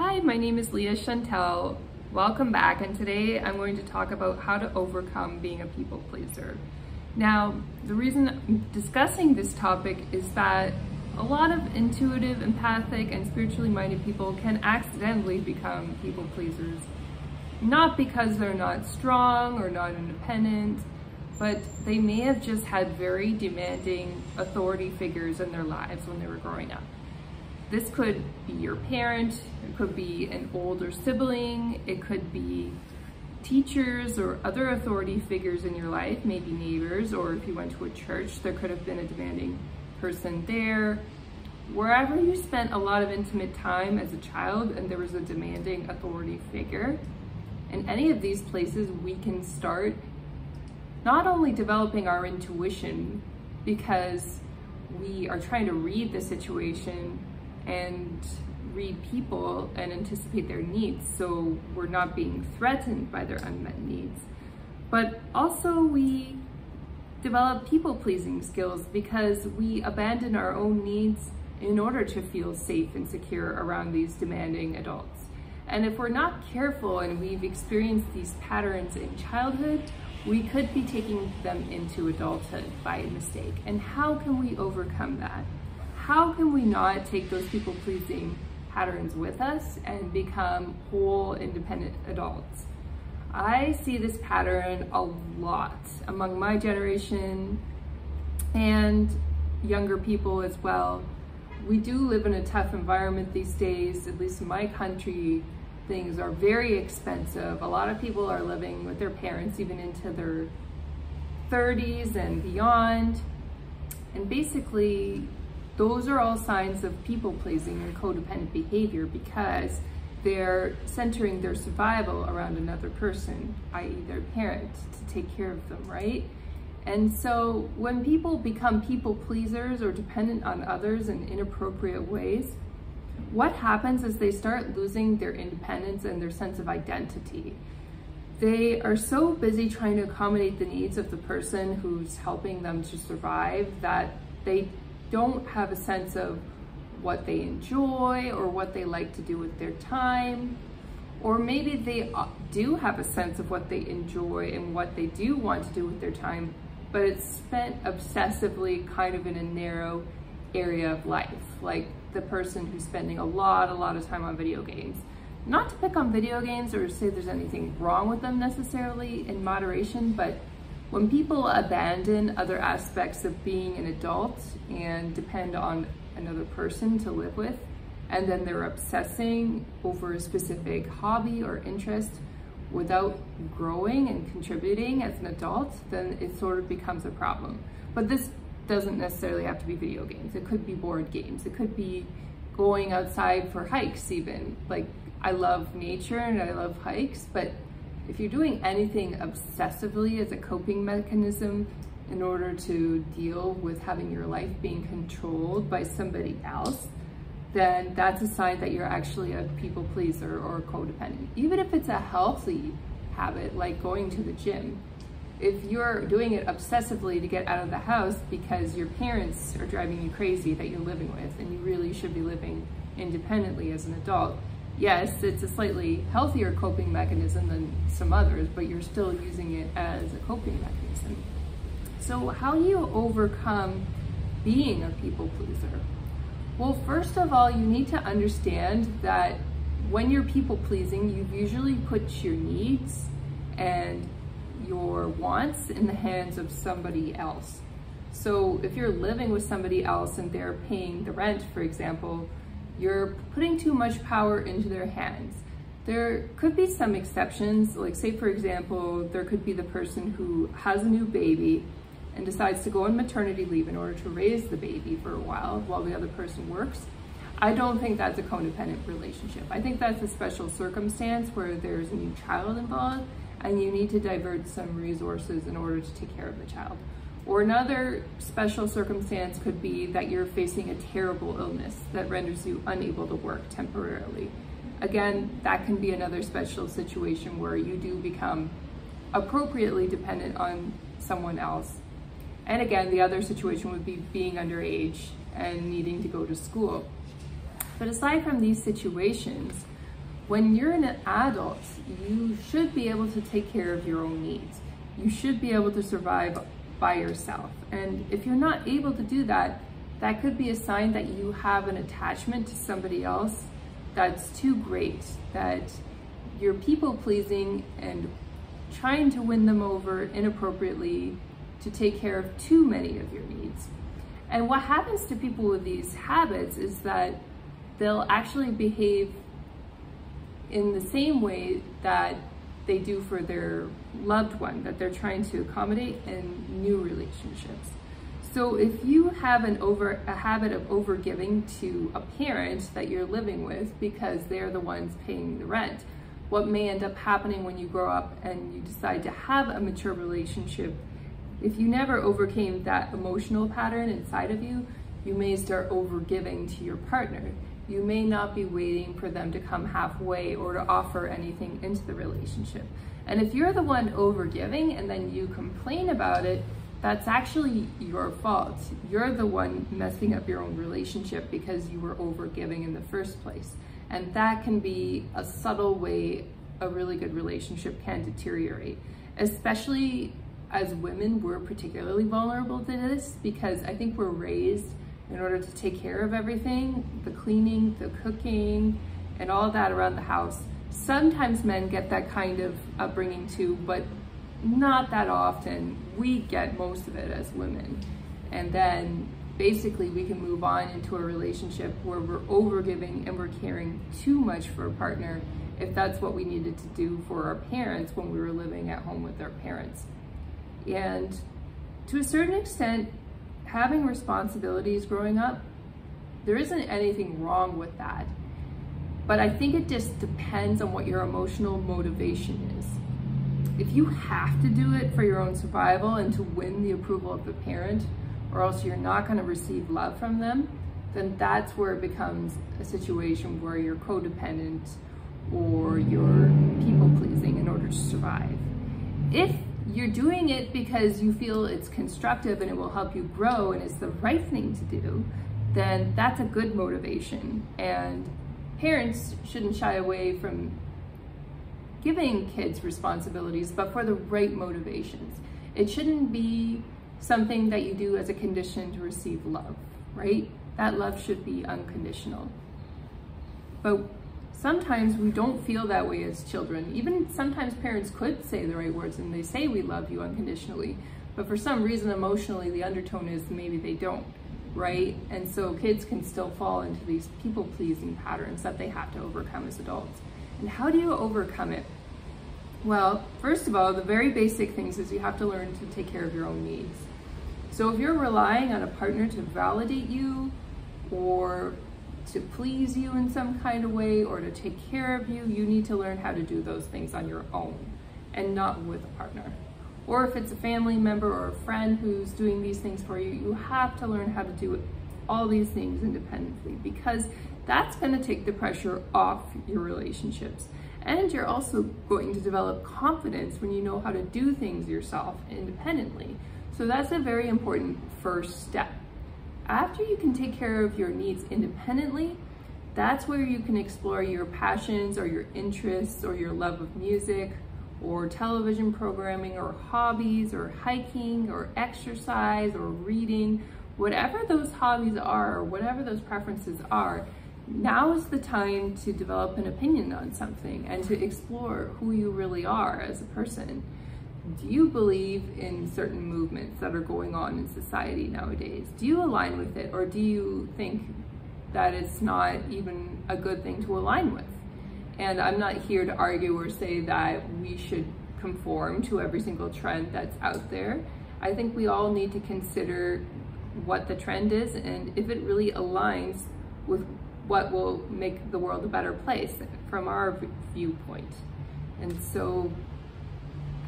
Hi, my name is Leah Chantelle. Welcome back, and today I'm going to talk about how to overcome being a people pleaser. Now, the reason I'm discussing this topic is that a lot of intuitive, empathic, and spiritually minded people can accidentally become people pleasers. Not because they're not strong or not independent, but they may have just had very demanding authority figures in their lives when they were growing up. This could be your parent, it could be an older sibling, it could be teachers or other authority figures in your life, maybe neighbors, or if you went to a church, there could have been a demanding person there. Wherever you spent a lot of intimate time as a child and there was a demanding authority figure, in any of these places, we can start not only developing our intuition because we are trying to read the situation and read people and anticipate their needs so we're not being threatened by their unmet needs. But also we develop people-pleasing skills because we abandon our own needs in order to feel safe and secure around these demanding adults. And if we're not careful and we've experienced these patterns in childhood, we could be taking them into adulthood by mistake. And how can we overcome that? How can we not take those people pleasing patterns with us and become whole, independent adults? I see this pattern a lot among my generation and younger people as well. We do live in a tough environment these days, at least in my country things are very expensive. A lot of people are living with their parents even into their 30s and beyond. And basically, those are all signs of people pleasing and codependent behavior because they're centering their survival around another person, i.e., their parent, to take care of them, right? And so when people become people pleasers or dependent on others in inappropriate ways, what happens is they start losing their independence and their sense of identity. They are so busy trying to accommodate the needs of the person who's helping them to survive that they don't have a sense of what they enjoy or what they like to do with their time. Or maybe they uh, do have a sense of what they enjoy and what they do want to do with their time, but it's spent obsessively kind of in a narrow area of life. Like the person who's spending a lot, a lot of time on video games. Not to pick on video games or say there's anything wrong with them necessarily in moderation, but when people abandon other aspects of being an adult and depend on another person to live with, and then they're obsessing over a specific hobby or interest without growing and contributing as an adult, then it sort of becomes a problem. But this doesn't necessarily have to be video games. It could be board games. It could be going outside for hikes even. Like I love nature and I love hikes, but if you're doing anything obsessively as a coping mechanism in order to deal with having your life being controlled by somebody else, then that's a sign that you're actually a people pleaser or codependent. Even if it's a healthy habit, like going to the gym, if you're doing it obsessively to get out of the house because your parents are driving you crazy that you're living with and you really should be living independently as an adult, yes, it's a slightly healthier coping mechanism than some others, but you're still using it as a coping mechanism. So how do you overcome being a people pleaser? Well, first of all, you need to understand that when you're people pleasing, you've usually put your needs and your wants in the hands of somebody else. So if you're living with somebody else and they're paying the rent, for example, you're putting too much power into their hands. There could be some exceptions, like say for example, there could be the person who has a new baby and decides to go on maternity leave in order to raise the baby for a while while the other person works. I don't think that's a codependent relationship. I think that's a special circumstance where there's a new child involved and you need to divert some resources in order to take care of the child. Or another special circumstance could be that you're facing a terrible illness that renders you unable to work temporarily. Again, that can be another special situation where you do become appropriately dependent on someone else. And again, the other situation would be being underage and needing to go to school. But aside from these situations, when you're an adult, you should be able to take care of your own needs. You should be able to survive by yourself. And if you're not able to do that, that could be a sign that you have an attachment to somebody else that's too great, that you're people pleasing and trying to win them over inappropriately to take care of too many of your needs. And what happens to people with these habits is that they'll actually behave in the same way that they do for their loved one that they're trying to accommodate in new relationships. So if you have an over a habit of overgiving to a parent that you're living with because they're the ones paying the rent, what may end up happening when you grow up and you decide to have a mature relationship, if you never overcame that emotional pattern inside of you, you may start overgiving to your partner. You may not be waiting for them to come halfway or to offer anything into the relationship. And if you're the one overgiving and then you complain about it, that's actually your fault. You're the one messing up your own relationship because you were overgiving in the first place. And that can be a subtle way a really good relationship can deteriorate. Especially as women, we're particularly vulnerable to this because I think we're raised in order to take care of everything, the cleaning, the cooking, and all that around the house. Sometimes men get that kind of upbringing too, but not that often. We get most of it as women. And then basically we can move on into a relationship where we're overgiving and we're caring too much for a partner if that's what we needed to do for our parents when we were living at home with our parents. And to a certain extent, having responsibilities growing up, there isn't anything wrong with that. But I think it just depends on what your emotional motivation is if you have to do it for your own survival and to win the approval of the parent, or else you're not going to receive love from them, then that's where it becomes a situation where you're codependent or you're people pleasing in order to survive. If you're doing it because you feel it's constructive and it will help you grow and it's the right thing to do, then that's a good motivation. And parents shouldn't shy away from giving kids responsibilities, but for the right motivations. It shouldn't be something that you do as a condition to receive love, right? That love should be unconditional. But sometimes we don't feel that way as children. Even sometimes parents could say the right words and they say we love you unconditionally, but for some reason emotionally the undertone is maybe they don't, right? And so kids can still fall into these people pleasing patterns that they have to overcome as adults. And how do you overcome it? Well, first of all, the very basic things is you have to learn to take care of your own needs. So if you're relying on a partner to validate you or to please you in some kind of way or to take care of you, you need to learn how to do those things on your own and not with a partner. Or if it's a family member or a friend who's doing these things for you, you have to learn how to do all these things independently because that's going to take the pressure off your relationships. And you're also going to develop confidence when you know how to do things yourself independently. So that's a very important first step. After you can take care of your needs independently, that's where you can explore your passions or your interests or your love of music or television programming or hobbies or hiking or exercise or reading, whatever those hobbies are or whatever those preferences are, now is the time to develop an opinion on something and to explore who you really are as a person. Do you believe in certain movements that are going on in society nowadays? Do you align with it or do you think that it's not even a good thing to align with? And I'm not here to argue or say that we should conform to every single trend that's out there. I think we all need to consider what the trend is and if it really aligns with what will make the world a better place from our viewpoint. And so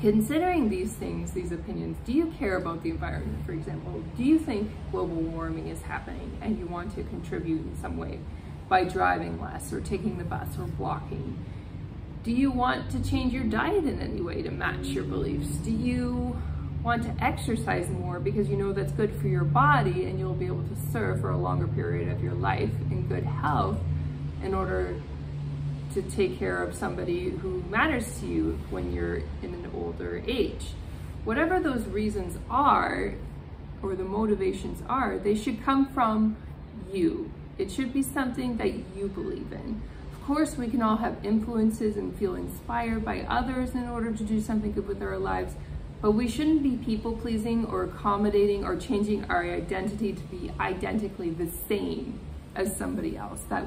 considering these things, these opinions, do you care about the environment, for example? Do you think global warming is happening and you want to contribute in some way by driving less or taking the bus or walking? Do you want to change your diet in any way to match your beliefs? Do you want to exercise more because you know that's good for your body and you'll be able to serve for a longer period of your life in good health in order to take care of somebody who matters to you when you're in an older age. Whatever those reasons are, or the motivations are, they should come from you. It should be something that you believe in. Of course, we can all have influences and feel inspired by others in order to do something good with our lives, but we shouldn't be people pleasing or accommodating or changing our identity to be identically the same as somebody else that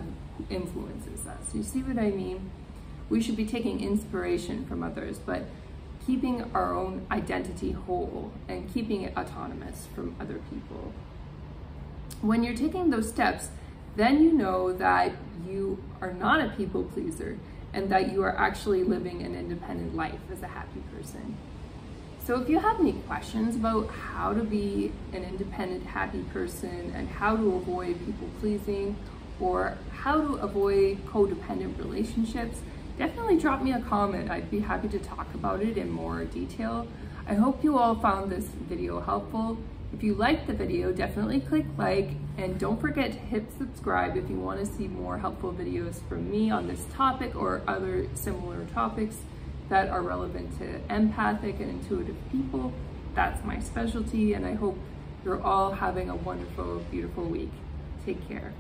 influences us. You see what I mean? We should be taking inspiration from others, but keeping our own identity whole and keeping it autonomous from other people. When you're taking those steps, then you know that you are not a people pleaser and that you are actually living an independent life as a happy person. So if you have any questions about how to be an independent, happy person and how to avoid people pleasing or how to avoid codependent relationships, definitely drop me a comment. I'd be happy to talk about it in more detail. I hope you all found this video helpful. If you liked the video, definitely click like and don't forget to hit subscribe if you want to see more helpful videos from me on this topic or other similar topics that are relevant to empathic and intuitive people. That's my specialty, and I hope you're all having a wonderful, beautiful week. Take care.